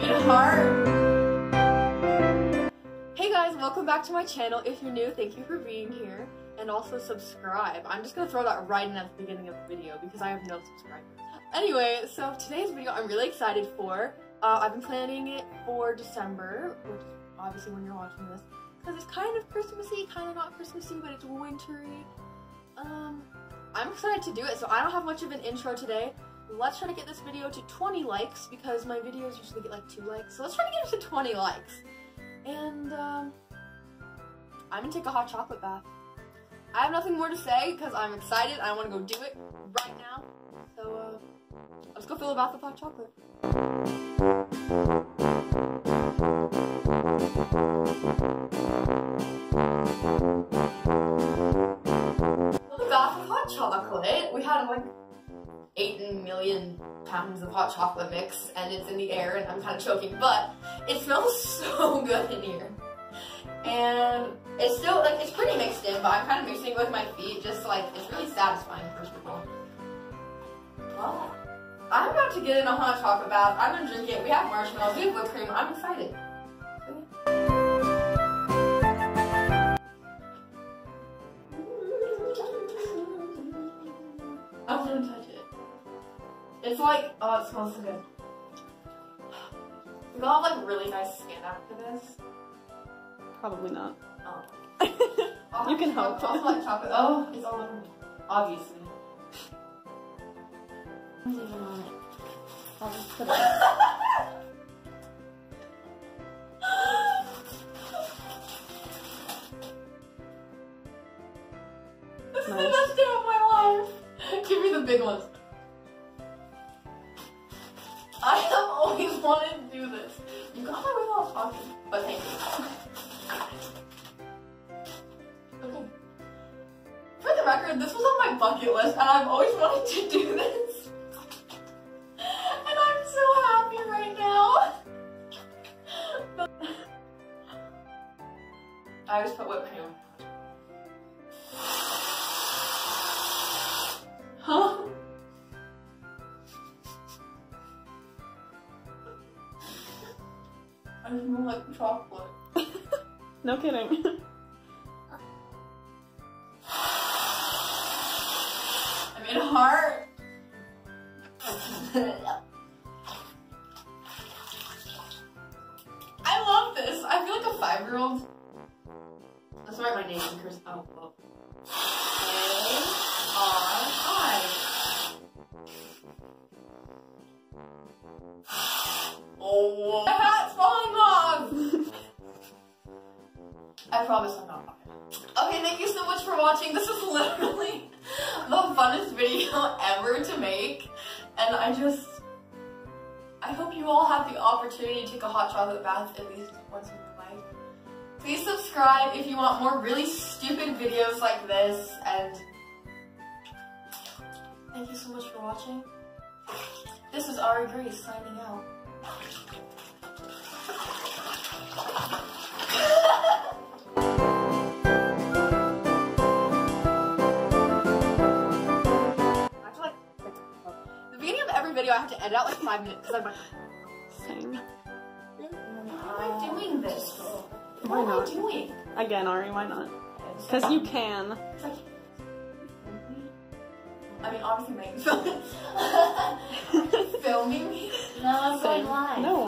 Heart. Hey guys, welcome back to my channel. If you're new, thank you for being here. And also subscribe. I'm just gonna throw that right in at the beginning of the video because I have no subscribers. Anyway, so today's video I'm really excited for. Uh, I've been planning it for December, which is obviously when you're watching this, because it's kind of Christmassy, kind of not Christmassy, but it's wintry. Um, I'm excited to do it, so I don't have much of an intro today. Let's try to get this video to 20 likes because my videos usually get like 2 likes. So let's try to get it to 20 likes. And um, I'm gonna take a hot chocolate bath. I have nothing more to say because I'm excited. I want to go do it right now. So uh, let's go fill a bath with hot chocolate. The bath hot chocolate. We had like 8 million pounds of hot chocolate mix and it's in the air and I'm kind of choking, but it smells so good in here. And it's still, like, it's pretty mixed in, but I'm kind of mixing it with my feet, just like, it's really satisfying, first of all. Well, I'm about to get in a hot chocolate bath. I'm gonna drink it. We have marshmallows, we have whipped cream. I'm excited. It's like, oh, it smells so good. We will have like really nice skin after this. Probably not. Oh. You can hope. I'll like chocolate. Oh, it's all over me. Obviously. Not on it. I'll just put it. This is the best day of my life. Give me the big ones. I have always wanted to do this. You got my way while talking, but thank you. Okay. For the record, this was on my bucket list, and I've always wanted to do this. And I'm so happy right now. I just put whipped cream. I smell like chocolate. No kidding. I made a heart. I love this. I feel like a five-year-old. Let's write my name in cursive. Oh, well. A-R-I. Oh, my I promise I'm not Okay, thank you so much for watching. This is literally the funnest video ever to make. And I just, I hope you all have the opportunity to take a hot chocolate bath at least once in your life. Please subscribe if you want more really stupid videos like this. And thank you so much for watching. This is Ari Grace signing out. Video I have to edit out like five minutes because I'm like, Same. why am I doing this? What Why am I doing? Again, Ari, why not? Because you can. Like, mm-hmm. I mean, obviously Megan's filming, filming me. No, I'm going live. No.